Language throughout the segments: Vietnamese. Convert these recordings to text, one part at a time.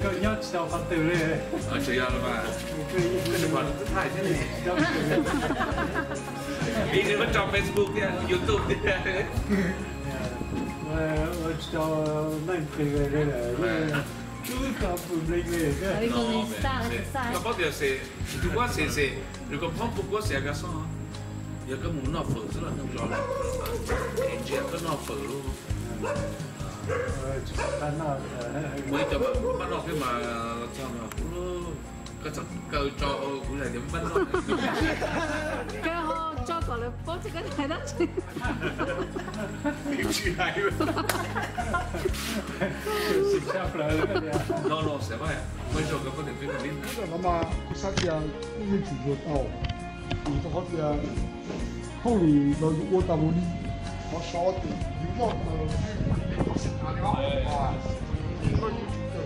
cho vào cái thay thế đi 個一就發掉咧。啊，最一啦嘛。佢話都太犀利。你哋乜做 Facebook 嘅，YouTube 嘅？我我做咩配嘅咧？Capote se, tu vois c'est c'est, je comprends pourquoi c'est agaçant. Hein. Il y a comme un offre, c'est là nous genre. Et j'ai un offre mới cho bạn bắt lọt nhưng mà sao mà cũng có chắc câu cho cũng là điểm bắt lọt cái ho cho quả là bố thì cái này đó chứ điểm gì này xin chào là lo lo sẽ vậy bây giờ có thể phim mình cái đó mà cái sát giờ như chỉ ruột ẩu thì tôi hót giờ không thì nó cũng ô tàu đi nó xót thì đúng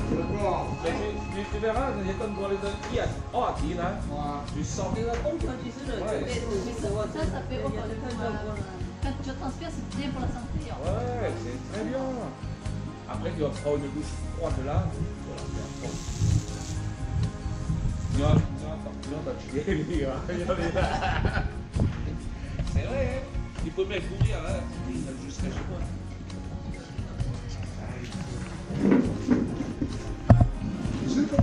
tu verras, tu sens de Ça, ça fait Quand tu transpires, c'est bien pour la santé. Ouais, c'est très bien. Après, tu vas prendre une douche froide là. Voilà, c'est Tu vas- hein. C'est vrai, hein. Il peut même courir, hein. Спасибо.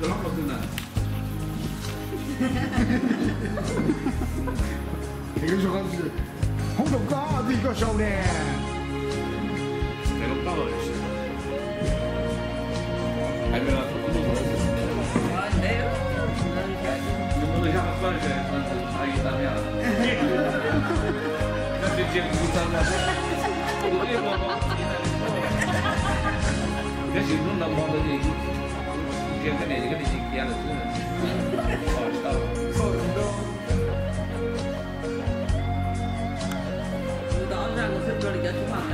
这个小伙子，红这个小妹，红头发。哎，别让他碰着。哎，对不能让他碰着？能不能让他碰着？我道。这心中难 Quer ver, diga que tinha piada tudo, Ó, né? está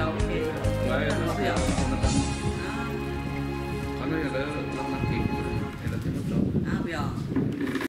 bom. Vou